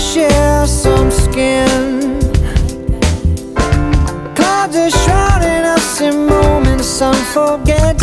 share some skin. Clouds are shrouding us in moments unforgettable.